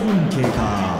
分経過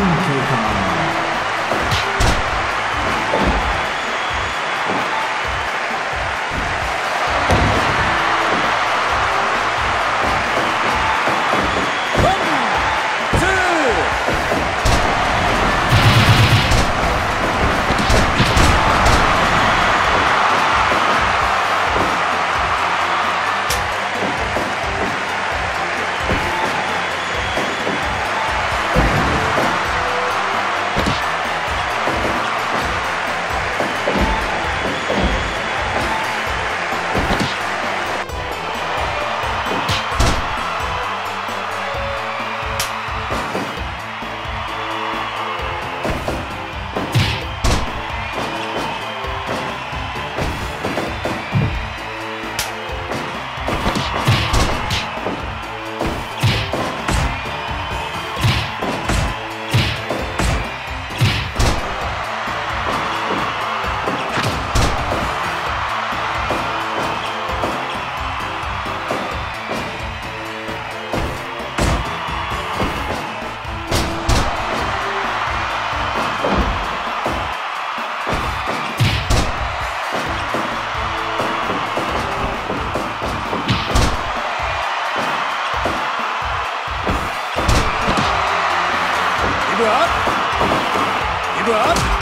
Thank you, Tom. give her up. Give up.